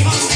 She